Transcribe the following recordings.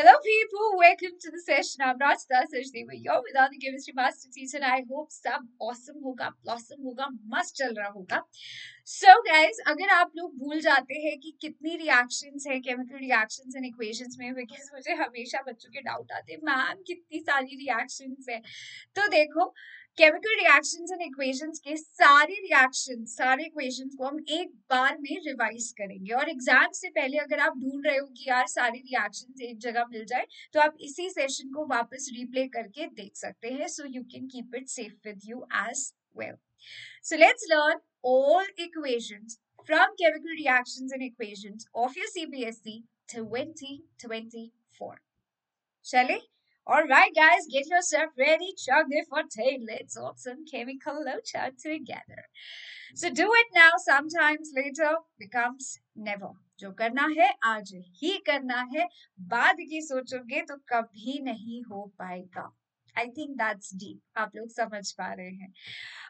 Hello, people. Welcome to the session. I'm Rajda Sajdewa, with the Chemistry Master Teacher, I hope सब awesome होगा, blossom होगा, मस्त चल रहा होगा. So guys, अगर आप लोग भूल जाते हैं कि कितनी reactions हैं chemical reactions and equations में because मुझे हमेशा बच्चों के doubt आते हैं मैम कितनी सारी reactions हैं तो देखो केमिकल रिएक्शंस एंड इक्वेशंस के सारे रिएक्शंस सारे इक्वेशंस को हम एक बार में रिवाइज करेंगे और एग्ज़ाम से पहले अगर आप ढूंढ रहे हो कि यार सारे रिएक्शंस एक जगह मिल जाए तो आप इसी सेशन को वापस रिप्ले करके देख सकते हैं so you can keep it safe with you as well so let's learn all equations from chemical reactions and equations of your CBSE 2024. Shall we? All right, guys, get yourself ready. Chug it for tail. Let's all some chemical locha together. So do it now. Sometimes later becomes never. जो करना है आज ही करना है बाद की सोचोगे तो कभी नहीं हो पाएगा आई थिंक दैट्स डीप आप लोग समझ पा रहे हैं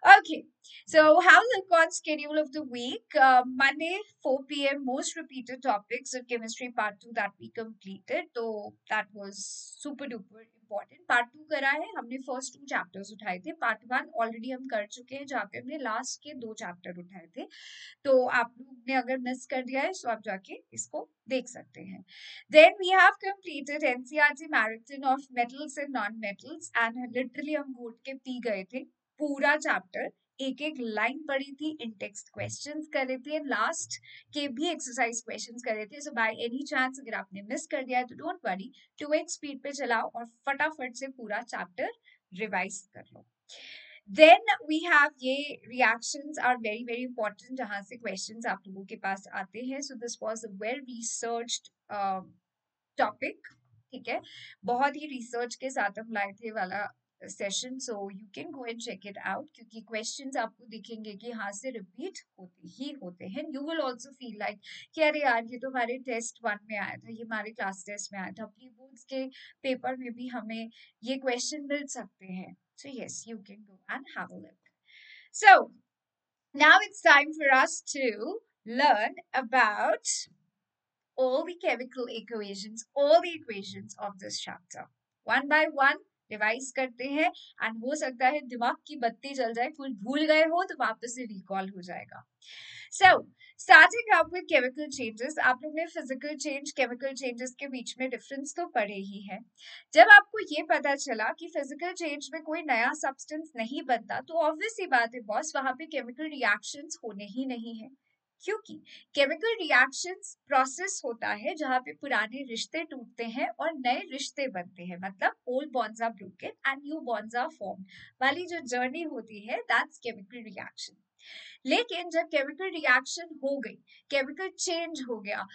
Okay, so how the on schedule of the week? Uh, Monday, 4 p.m. Most repeated topics of chemistry part two that we completed. So that was super duper important part to करा है। हमने first two chapters उठाए थे। Part one already हम कर चुके हैं, जहाँ पे हमने लास्ट के दो चैप्टर उठाए थे। तो आप लोग अगर मिस कर दिया है तो आप जाके इसको देख सकते हैं। Then we have completed NCR marathon of metals and non metals and literally हम घोट के पी गए थे। पूरा चैप्टर एक एक लाइन पढ़ी थी इन टेक्स्ट क्वेश्चंस कर थे लास्ट के भी एक्सरसाइज क्वेश्चंस कर थे सो बाय एनी चांस अगर आपने मिस कर दिया है तो don't worry two X speed पे चलाओ और फटाफट से पूरा चैप्टर रिवाइज कर लो। देन वी हैव ये reactions are very very important जहाँ से क्वेश्चंस आप लोगों के पास आते हैं। So this was a well researched topic ठीक है? बहुत ही रिसर्च के साथ हम लाए थे वाला session so you can go and check it out क्योंकि क्वेश्चंस आपको दिखेंगे कि हाँ से रिपीट होते ही होते हैं। You will also feel like कि अरे यार ये तो हमारे टेस्ट वन में आया था ये हमारे क्लास टेस्ट में आया था। प्री बोर्ड्स के पेपर में भी हमें ये क्वेश्चन मिल सकते हैं। So yes you can go and have a look so now it's time for us to learn about all the chemical equations, all the equations of this chapter. One by one, revise करते हैं and हो सकता है दिमाग की बत्ती जल जाए कुछ भूल गए हो तो वापस से रिकॉल हो जाएगा। So starting up with chemical changes आप लोग ने फ़िज़िकल चेंज केमिकल चेंजेस के बीच में डिफरेंस तो पड़े ही है। जब आपको ये पता चला कि फ़िज़िकल चेंज में कोई नया सब्सटेंस नहीं बनता तो ऑब्वियस ही बात है बॉस वहाँ पे केमिकल रिएक्शंस होने ही नहीं है। क्योंकि केमिकल रिएक्शंस प्रोसेस होता है जहाँ पे पुराने रिश्ते टूटते हैं और नए रिश्ते बनते हैं। मतलब old bonds are broken and new bonds are form वाली जो जर्नी होती है दैट्स केमिकल रिएक्शन लेकिन जब केमिकल रिएक्शन हो गई केमिकल चेंज हो गया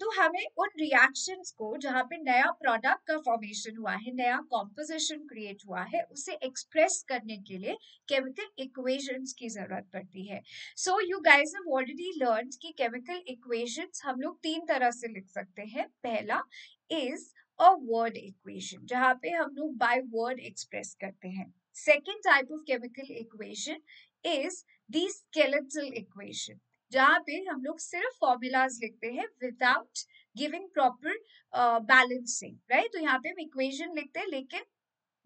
तो हमें उन रिएक्शंस को जहाँ पे नया प्रोडक्ट का फॉर्मेशन हुआ है, नया कॉम्पोजिशन क्रिएट हुआ है, उसे एक्सप्रेस करने के लिए केमिकल इक्वेशंस की ज़रूरत पड़ती है। So you guys have already learn कि केमिकल इक्वेशंस हम लोग तीन तरह से लिख सकते हैं। पहला इज़ अ वर्ड इक्वेशन जहाँ पे हम लोग बाय वर्ड एक्सप्रेस करते हैं। Second type of chemical equation is the skeletal equation, जहाँ पे हम लोग सिर्फ़ फॉर्मूलाज लिखते हैं without giving proper balancing right तो यहाँ पे हम इक्वेशन लिखते हैं, लेकिन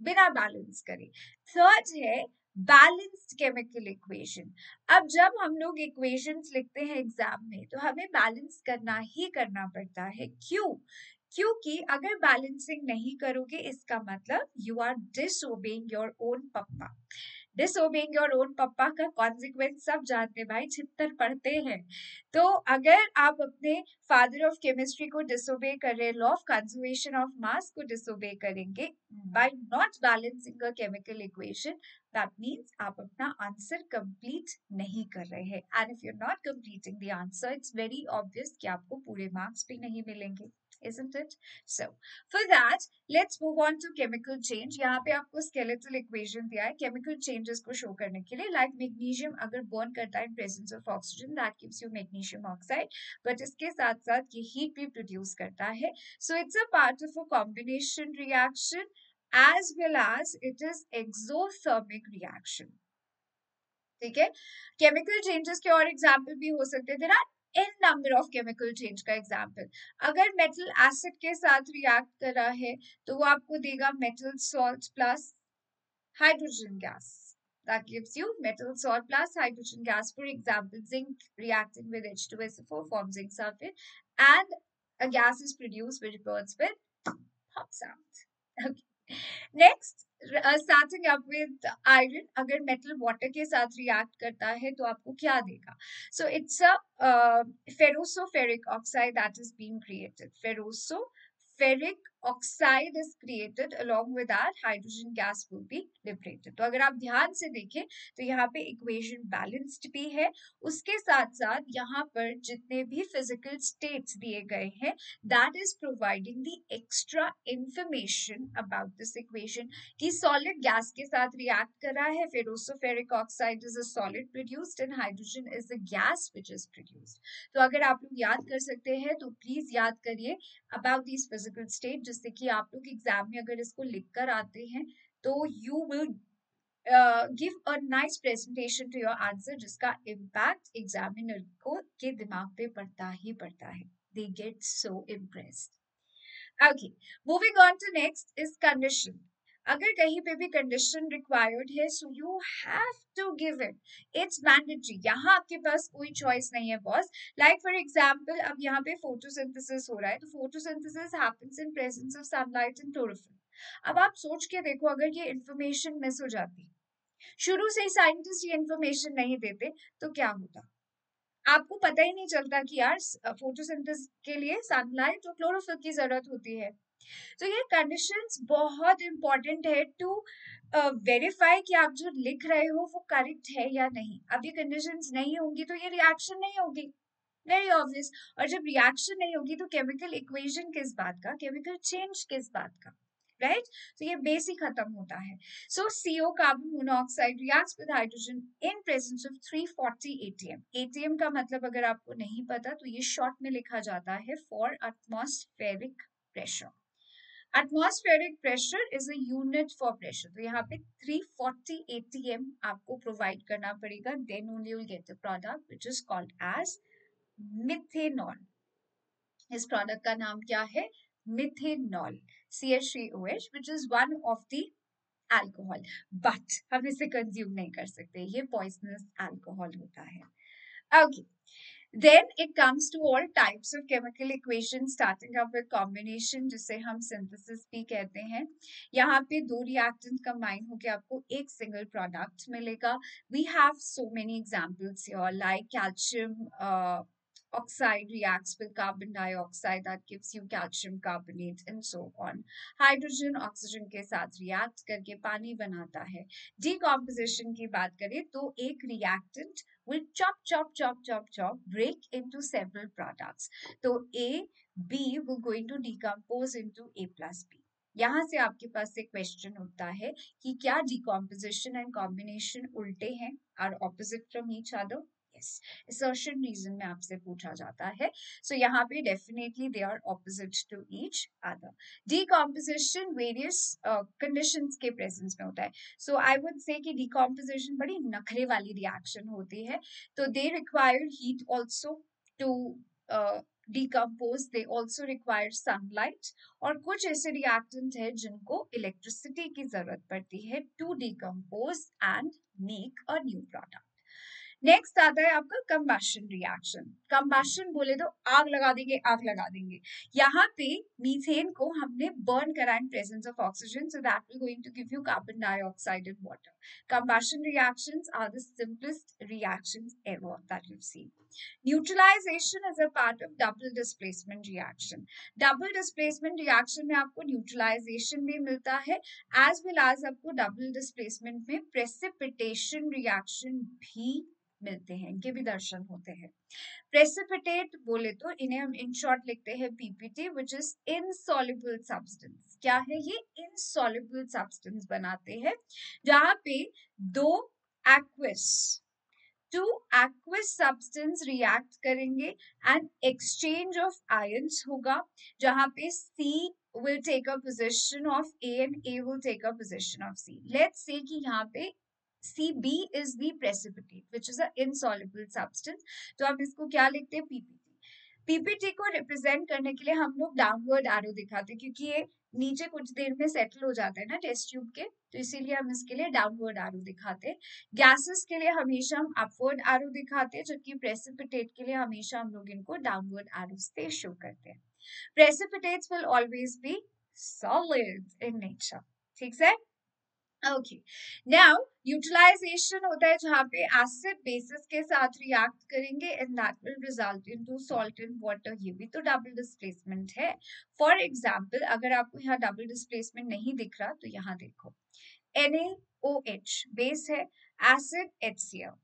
बिना बैलेंस करें। थर्ड है बैलेंस्ड केमिकल इक्वेशन अब जब हम लोग इक्वेशंस लिखते हैं एग्ज़ाम में तो हमें बैलेंस करना ही करना पड़ता है। क्यों? क्योंकि अगर बैलेंसिंग नहीं करोगे, इसका मतलब you are disobeying your own papa. Disobeying your own papa का कॉन्सिक्वेंस सब जानते भाई छितर पढ़ते हैं। तो अगर आप अपने फादर ऑफ़ केमिस्ट्री को डिसोबे कर रहे law of conservation of mass को डिसोबे करेंगे by not balancing a chemical equation that means आप अपना आंसर कंप्लीट नहीं कर रहे हैं। And if you are not completing the answer it's very obvious कि आपको पूरे मार्क्स भी नहीं मिलेंगे। Isn't it? So for that, let's move on to chemical change. यहाँ पे आपको skeletal equation दिया है chemical changes को show करने के लिए like magnesium अगर burn करता है in presence of oxygen that gives you magnesium oxide but इसके साथ साथ ये heat भी produce करता है so it's a part of a combination reaction as well as it is exothermic reaction ठीक है केमिकल चेंजेस के और एग्ज़ाम्पल भी हो सकते थे ना in number of chemical change का एग्ज़ाम्पल अगर मेटल एसिड के साथ रिएक्ट कर रहा है तो वो आपको देगा metal salt plus hydrogen gas that gives you metal salt plus hydrogen gas for example zinc reacting with h2so4 forms zinc sulfate and a gas is produced which burns with pop sound okay next starting up with iron अगर metal water के साथ react करता है तो आपको क्या देगा? So it's a ferrosoferric oxide that is being created ferroso oxide is created along with that hydrogen gas will be liberated. तो अगर आप ध्यान से देखें तो यहाँ पे इक्वेशन बैलेंस्ड भी है। उसके साथ साथ यहाँ पर जितने भी फ़िज़िकल स्टेट्स दिए गए हैं that is providing the extra information about this equation कि सॉलिड गैस के साथ रिएक्ट कर रहा है ferrosoferric oxide is a solid produced and hydrogen is a gas which is produced तो अगर आप लोग याद कर सकते हैं तो प्लीज़ याद करिए अबाउट दिस फ़िज़िकल स्टेट जिससे कि आप लोग एग्ज़ाम में अगर इसको लिख कर आते हैं तो you will give a nice presentation to your answer जिसका इम्पैक्ट एग्जामिनर को, के दिमाग पे पड़ता ही पड़ता है। They get so impressed okay moving on to next is condition अगर कहीं पे भी कंडीशन रिक्वायर्ड है so you have to give it it's mandatory यहाँ आपके पास कोई चॉइस नहीं है बॉस लाइक फॉर एग्जांपल अब यहाँ पे फोटोसिंथेसिस हो रहा है तो photosynthesis happens in presence of sunlight and chlorophyll अब आप सोच के देखो अगर ये इंफॉर्मेशन मिस हो जाती. शुरू से ही साइंटिस्ट ये इंफॉर्मेशन नहीं देते तो क्या होता? आपको पता ही नहीं चलता कि यार फोटोसिंथेसिस के लिए सनलाइट और क्लोरोफिल की ज़रूरत होती है। तो ये कंडीशंस बहुत इंपॉर्टेंट है टू वेरीफाई कि आप जो लिख रहे हो वो करेक्ट है या नहीं। अब ये कंडीशंस नहीं होंगी तो ये रिएक्शन नहीं होगी। वेरी ऑब्वियस और जब रिएक्शन नहीं होगी तो केमिकल इक्वेशन किस बात का? केमिकल चेंज किस बात का? Right right? तो so, ये बेसिक खत्म होता है। So CO carbon monoxide reacts with hydrogen in presence of 340 ATM ATM का मतलब अगर आपको नहीं पता तो ये शॉर्ट में लिखा जाता है for atmospheric pressure atmospheric pressure is a unit for pressure तो यहाँ पे 340 atm आपको प्रोवाइड करना पड़ेगा then only you get the product which is called as methanol इस प्रोडक्ट का नाम क्या है? Methanol CH3OH which is one of the alcohol. But हम इसे कंज्यूम नहीं कर सकते, ये पॉइजनस एल्कोहल होता है। Okay okay. Then it comes to all types of chemical equations starting up with combination जिसे हम synthesis भी कहते हैं यहाँ पे दो reactant combine होके आपको एक single product मिलेगा have so many examples here like calcium uh, oxide reacts with carbon dioxide that gives you calcium carbonate and so on hydrogen oxygen के साथ react करके पानी बनाता है decomposition की बात करें तो एक reactant will chop chop chop chop chop break into several products तो A B will going to decompose into A plus B यहाँ से आपके पास से क्वेश्चन उठता है कि क्या डिकॉम्पोजिशन एंड कॉम्बिनेशन उल्टे हैं are opposite from each other yes assertion reason में आपसे पूछा जाता है so यहाँ पे definitely they are opposite to each other decomposition various uh, conditions के presence में होता है so I would say कि decomposition बड़ी नखरे वाली reaction होती है तो require heat also to uh, decompose they also require sunlight और कुछ ऐसे reactant है जिनको electricity की ज़रूरत पड़ती है to decompose and make a new product next आता है आपका कंबेशन रिएक्शन कंबेशन बोले तो आग लगा देंगे, आग लगा देंगे। यहाँ पे मीथेन को हमने बर्न करा in presence of oxygen so that will going to give you carbon dioxide in water combustion reactions are the simplest reactions ever that you see neutralization is a part of double displacement reaction double displacement reaction में आपको neutralization भी मिलता है as well as आपको double displacement में precipitation reaction भी मिलते हैं, इनके भी दर्शन होते हैं। प्रेसिपिटेट बोले तो इन्हें हम इन शॉर्ट लिखते हैं PPT which is insoluble substance क्या है ये? इनसॉल्युबल सब्सटेंस बनाते हैं, जहाँ पे दो aqueous to aqueous substance react करेंगे एंड एक्सचेंज ऑफ़ आयंस होगा, जहाँ पे सी will take a position of A and A will take a position of C. Let's say कि यहाँ पे CB is the precipitate, which is an insoluble substance. तो हम इसको क्या लिखते हैं? PPT. पीपीटी को रिप्रेजेंट करने के लिए हम लोग डाउनवर्ड एरो दिखाते हैं क्योंकि ये नीचे कुछ देर में सेटल हो जाता है ना टेस्ट ट्यूब के। तो इसीलिए हम इसके लिए डाउनवर्ड एरो दिखाते हैं। गैसेस के लिए हमेशा हम अपवर्ड एरो दिखाते हैं जबकि प्रेसिपिटेट के लिए हमेशा हम लोग इनको डाउनवर्ड एरो से शो करते हैं। Precipitates will always be solid in nature ठीक है ओके नाउ यूटिलाइजेशन होता है जहाँ पे एसिड बेसिस के साथ रिएक्ट करेंगे and that will result into salt in water ये भी तो डबल डिस्प्लेसमेंट है. फॉर एग्जांपल अगर आपको यहाँ डबल डिस्प्लेसमेंट नहीं दिख रहा तो यहाँ देखो। NaOH बेस है एसिड HCl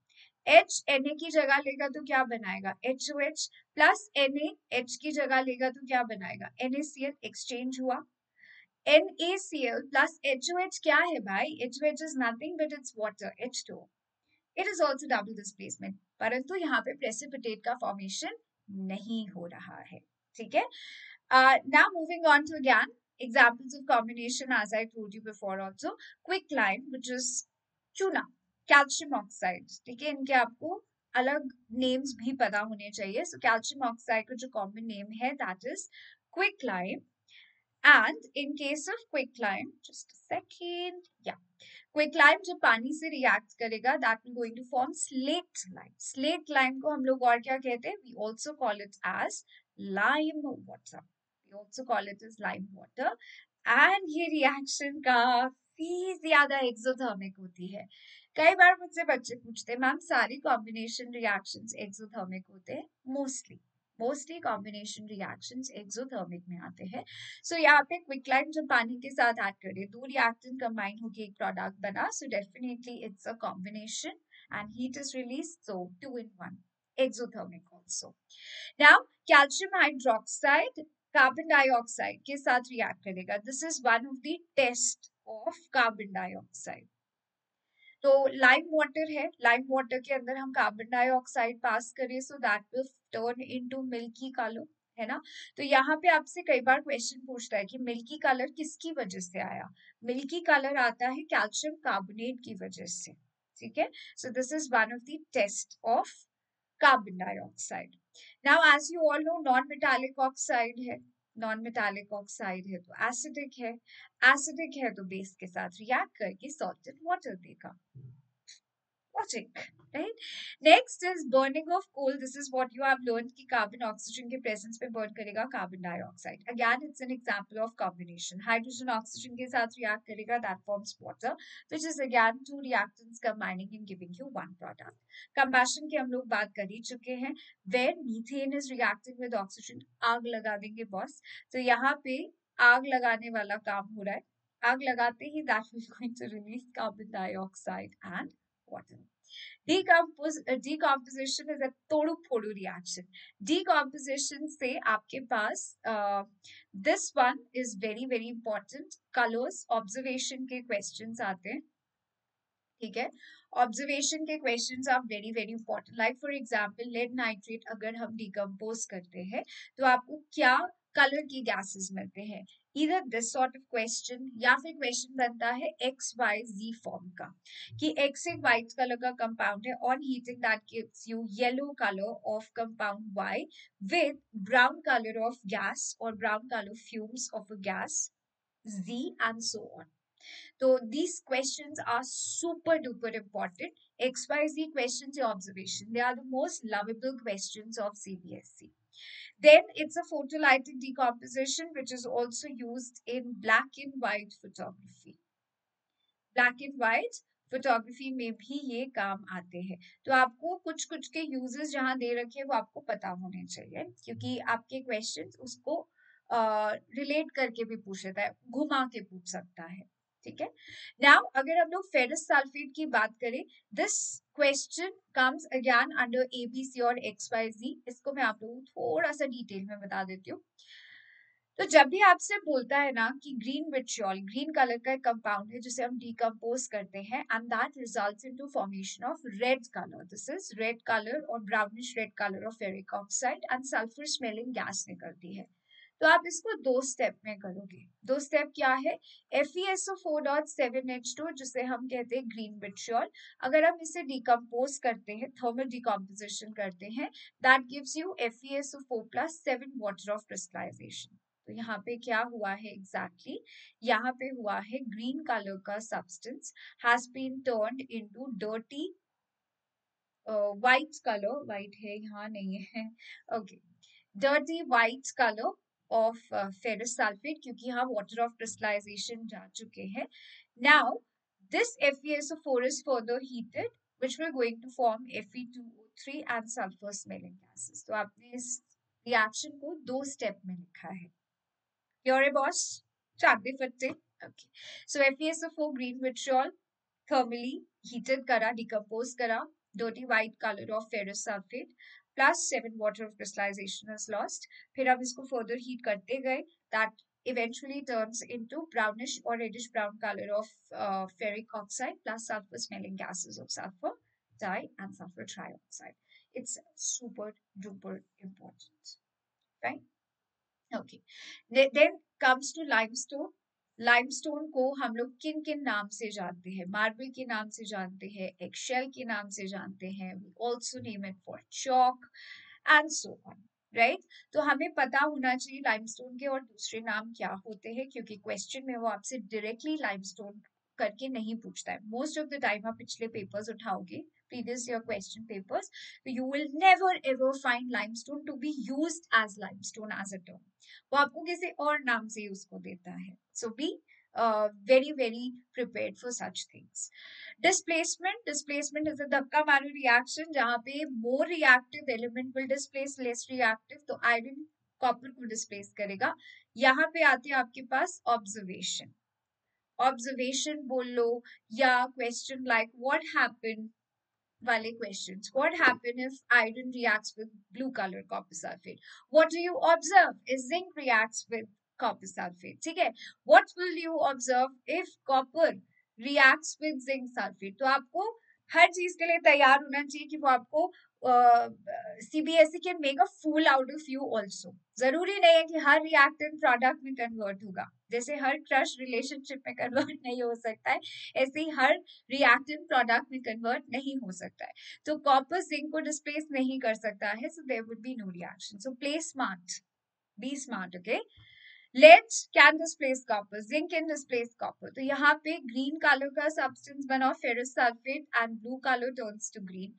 H Na की जगह लेगा तो क्या बनाएगा? HOH प्लस Na H की जगह लेगा तो क्या बनाएगा? NaCl एक्सचेंज हुआ। NaCl plus HOH क्या है भाई HOH is nothing but it's water H2 it is also double displacement परंतु यहाँ पे precipitate का formation नहीं हो रहा है ठीक है uh, now moving on to again examples of combination as I told you before also quicklime which is चूना कैल्शियम ऑक्साइड ठीक है इनके आपको अलग नेम्स भी पता होने चाहिए सो कैल्शियम ऑक्साइड का जो कॉमन नेम है that is and in case of quick client just second या क्विक लाइम जो पानी से रिएक्ट करेगा that mean going to form slate lime slate lime को हम लोग और क्या कहते हैं? We also call it as lime water we also call it is lime water and ये रिएक्शन काफ़ी ज़्यादा एक्सोथर्मिक होती है. कई बार मुझसे बच्चे पूछते हैं मैम सारी कॉम्बिनेशन रिएक्शन एक्सोथर्मिक होते हैं? Mostly mostly combination reactions exothermic में आते हैं। सो so, यहाँ पे क्विकलाइम जब पानी के साथ ऐड करें दो रिएक्टेंट कंबाइन होकर एक प्रोडक्ट बना so definitely it's a combination and heat is release so two in one exothermic also now calcium hydroxide carbon dioxide के साथ रिएक्ट करेगा। This is one of the test of carbon dioxide तो lime water है। Lime water के अंदर हम carbon dioxide pass करें so that will turn into milky colour है ना? तो यहाँ पे आपसे कई बार क्वेश्चन पूछता है कि मिल्की कलर किसकी वजह से आया? मिल्की कलर आता है कैल्शियम कार्बोनेट की वजह से, ठीक है? So this is one of the test of carbon dioxide now as you all know non metallic oxide है। नॉन मेटालिक ऑक्साइड है तो एसिडिक है। एसिडिक है तो बेस के साथ रिएक्ट करके सॉल्टेड वाटर देगा। Logic, right? Next is burning of coal. This is what you have learned कि carbon oxygen के presence पे burn करेगा carbon dioxide. Again, it's an example of combination. Hydrogen oxygen के साथ react करेगा that forms water, which is again two reactants combining and giving you one product. Combustion की हम लोग बात कर ही चुके हैं. Where methane is reacting with oxygen, आग लगा देंगे boss. तो यहाँ पे आग लगाने वाला काम हो रहा है. आग लगाते ही that will going to release carbon dioxide and water. Decompos decomposition is a todu podu reaction. Decomposition से आपके पास uh, this one is very very important. Colors observation के questions आते हैं ठीक है ऑब्जर्वेशन के questions are very very important like for example lead nitrate अगर हम डिकम्पोज करते हैं तो आपको क्या कलर की गैसेस मिलते हैं इधर दिस सॉर्ट ऑफ़ क्वेश्चन या फिर क्वेश्चन बनता है एक्स वाई जी फॉर्म का कि एक्स एक व्हाइट कलर का कंपाउंड है on heating that gives you yellow colour of compound Y with brown colour of gas और brown colour fumes of a gas Z and so on. So these questions are super duper important. XYZ questions your observation. They are the most lovable questions of CBSC. Then it's a photolytic decomposition, which is also used in black and white photography. Black and white photography में भी ये काम आते हैं तो आपको कुछ कुछ के यूजेस जहाँ दे रखे हैं वो आपको पता होने चाहिए क्योंकि आपके क्वेश्चन उसको रिलेट uh, करके भी पूछ लेता है घुमा के पूछ सकता है ठीक है? नाउ अगर हम लोग फेरस सल्फेट की बात करें this question comes again under ABC और एक्स वाई जी इसको मैं आप लोगों को थोड़ा सा डिटेल में बता देती हूँ। तो जब भी आपसे बोलता है ना कि ग्रीन विट्रियोल ग्रीन कलर का एक कंपाउंड है जिसे हम डिकम्पोज करते हैं and that results into formation of red colour this is red colour और brownish red colour of ferric oxide and sulphur smelling gas निकलती है। तो आप इसको दो स्टेप में करोगे। दो स्टेप क्या है? F E S O four dot seven H two जिसे हम कहते हैं ग्रीन विट्रियोल अगर हम इसे डिकम्पोज करते हैं थर्मल डिकम्पोजिशन करते हैं that gives you F E S O four plus seven water of crystallisation तो यहाँ पे क्या हुआ है एग्जैक्टली exactly? यहाँ पे हुआ है ग्रीन कलर का substance has been turned into dirty white colour white है, यहाँ नहीं है। Okay dirty white colour of ferrous sulphate क्योंकि हम वाटर ऑफ़ क्रिस्टलाइजेशन जा चुके हैं। Now this F is further heated which were going to form F E two O three and sulphur smelling gases तो आपने इस रिएक्शन को दो स्टेप में लिखा है। क्योर ए बॉस चाकते फटते okay so F green vitriol thermally heated करा डिकम्पोज करा Doti white colour of ferrous sulphate plus 7 water of crystallization is lost. फिर हम इसको further heat करते गए that eventually turns into brownish or reddish brown color of uh, ferric oxide plus sulfur smelling gases of sulfur dye and sulfur trioxide. It's super duper important, right? Okay then comes to limestone limestone को हम लोग किन किन नाम से जानते हैं? Marble के नाम से जानते हैं एक्शेल के नाम से जानते हैं we also name it for chalk and so on right तो हमें पता होना चाहिए लाइमस्टोन के और दूसरे नाम क्या होते हैं, क्योंकि क्वेश्चन में वो आपसे डायरेक्टली लाइमस्टोन करके नहीं पूछता है। मोस्ट ऑफ़ द टाइम आप पिछले पेपर्स उठाओगे, previous year question papers you will never, ever find limestone to be used as limestone as a term. वो आपको किसी और नाम से उसको देता है। So be very very prepared for such things displacement displacement is a धक्का मारू रिएक्शन जहाँ पे more reactive element will displace less reactive तो आयरन कॉपर को डिस्प्लेस करेगा। यहाँ पे आते हैं आपके पास ऑब्जर्वेशन ऑब्जर्वेशन बोल लो या क्वेश्चन लाइक व्हाट हैपन वाले question what happen if iron reacts with blue colour copper sulphate what do you observe is zinc reacts with copper sulphate ठीक है? What will you observe if copper reacts with zinc sulphate तो आपको हर चीज़ के लिए तैयार होना चाहिए कि वो आपको CBSE can make a fool out of you also ज़रूरी नहीं है कि हर रिएक्टेंट प्रोडक्ट में कन्वर्ट होगा। जैसे हर क्रश रिलेशनशिप में कन्वर्ट नहीं हो सकता है, ऐसे ही हर रिएक्टेंट प्रोडक्ट में कन्वर्ट नहीं हो सकता है। तो कॉपर जिंक को डिस्प्लेस नहीं कर सकता है so there would be no reaction so play smart be smart okay let can displace copper zinc can displace copper तो यहाँ पे ग्रीन कलर का सब्सटेंस बना ferrous sulphate and blue colour turns to green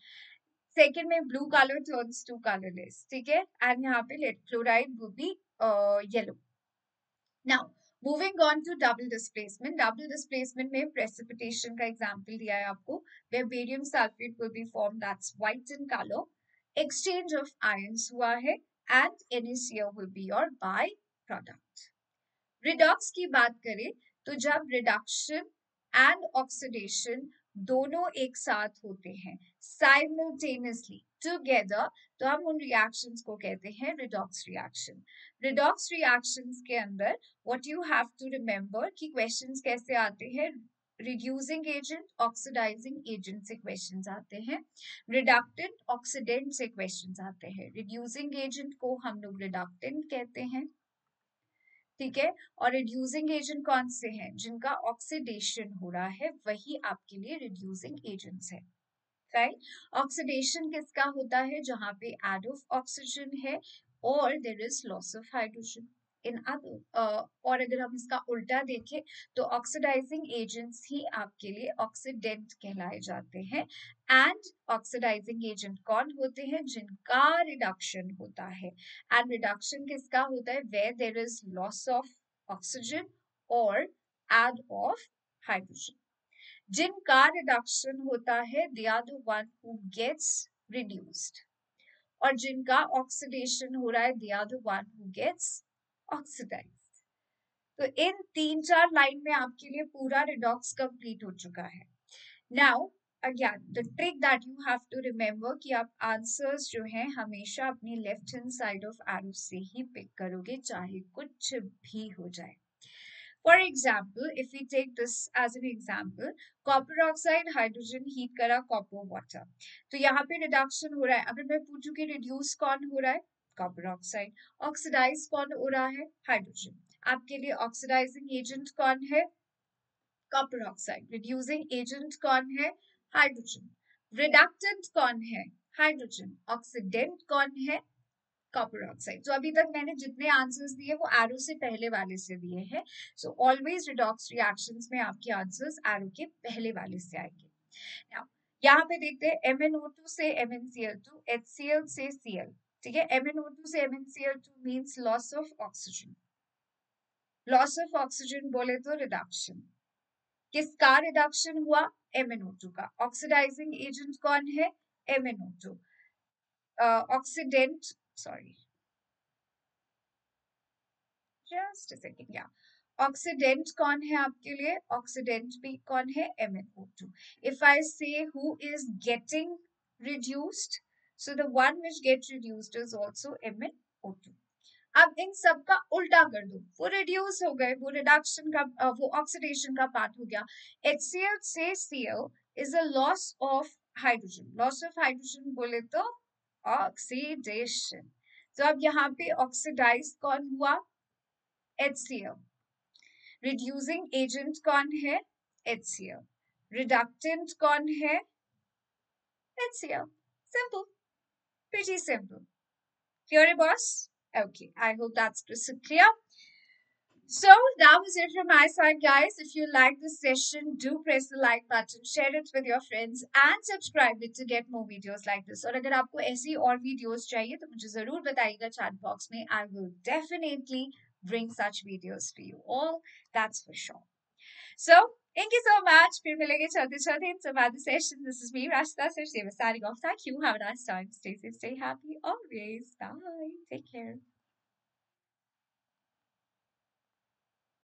second में blue colour turns to colourless ठीक है? And यहाँ पे लेड क्लोराइड वो भी yellow now moving on to double displacement double displacement में प्रेसिपिटेशन का एग्जांपल दिया है आपको. Where barium sulphate will be form that's white in colour exchange of ions हुआ है. And NaCl will be your by product redox की बात करें तो जब रिडक्शन एंड ऑक्सीडेशन दोनों एक साथ होते हैं साइमल्टेनियसली टुगेदर तो हम उन रिएक्शंस को कहते हैं रिडॉक्स रिएक्शन रिडॉक्स रिएक्शंस के अंदर what you have to remember कि क्वेश्चंस कैसे आते हैं? रिड्यूसिंग एजेंट ऑक्सीडाइजिंग एजेंट से क्वेश्चंस आते हैं. रिडक्टेंट ऑक्सीडेंट से क्वेश्चंस आते हैं. रिड्यूसिंग एजेंट को हम लोग रिडक्टेंट कहते हैं. ठीक है? और रिड्यूसिंग एजेंट कौन से हैं? जिनका ऑक्सीडेशन हो रहा है, वही आपके लिए रिड्यूसिंग एजेंट्स है। राइट ऑक्सीडेशन किसका होता है? जहाँ पे एड ऑफ़ ऑक्सीजन है और there is loss of hydrogen in other और अगर हम इसका उल्टा देखें तो ऑक्सीडाइजिंग एजेंट्स ही आपके लिए ऑक्सीडेंट कहलाए जाते हैं। एंड ऑक्सीडाइजिंग एजेंट कौन होते हैं? जिनका रिडक्शन होता है। एंड रिडक्शन किसका होता है? Where there is loss of oxygen और एड ऑफ़ हाइड्रोजन जिनका रिडक्शन होता है they are the one who gets reduced और जिनका ऑक्सीडेशन हो रहा है they are the one who gets oxidise तो इन तीन चार लाइन में आपके लिए पूरा रिडॉक्स कंप्लीट हो चुका है। Now again the trick that you have to remember कि आप आंसर्स जो हैं हमेशा अपनी left hand side of arrow से ही पिक करोगे, चाहे कुछ भी हो जाए। For example if you take this as an example copper oxide hydrogen heat करा कॉपर वाटर तो यहाँ पे रिडक्शन हो रहा है। अगर मैं पूछू कि रिड्यूस कौन हो रहा है? कॉपर ऑक्साइड ऑक्सीडाइज कौन हो रहा है? हाइड्रोजन आपके लिए ऑक्सीडाइजिंग एजेंट कौन है? कॉपर ऑक्साइड रिड्यूसिंग एजेंट कौन है? हाइड्रोजन रिडक्टेंट कौन है? हाइड्रोजन ऑक्सीडेंट कौन है? कॉपर ऑक्साइड तो अभी तक मैंने जितने आंसर्स दिए, वो एरो से पहले वाले से दिए हैं। सो ऑलवेज रिडॉक्स रिएक्शंस में आपके आंसर्स एरो के पहले वाले से आएँगे। यहाँ पे देखते हैं MnO2 से MnCl2 HCl से Cl ठीक है? MnO2 से MnCl2 means loss of oxygen loss of oxygen बोले तो रिडक्शन किसका रिडक्शन हुआ? MnO2 का. ऑक्सीडाइजिंग एजेंट कौन है? MnO2 oxidant sorry just second, yeah. Oxidant कौन है आपके लिए? ऑक्सीडेंट भी कौन है? MnO2 if I say who so the one which get reduced is also M N O two अब इन सब का उल्टा कर दो। वो रिड्यूस हो गए, वो रिडक्शन का वो ऑक्सीडेशन का पार्ट हो गया। एच सी एल से C L is a loss of hydrogen loss of hydrogen बोले तो ऑक्सीडेशन तो अब यहाँ पे ऑक्सीडाइज कौन हुआ? H C L reducing agent कौन है? एच सी एल रिडक्टेंट कौन है? H C L simple pretty simple clear boss Okay, I hope that's crystal clear. So that was it from my side, guys. If you like this session, do press the like button, share it with your friends, and subscribe it to get more videos like this. और अगर आपको ऐसी और videos चाहिए तो मुझे जरूर बताइएगा chat box में. I will definitely bring such videos for you all. That's for sure. So thank you so much. फिर मिलेंगे चलते चलते in some other session. This is me, Rashida Sir, signing off. Thank you. Have a nice time. Stay safe, stay happy always. Bye. Take care.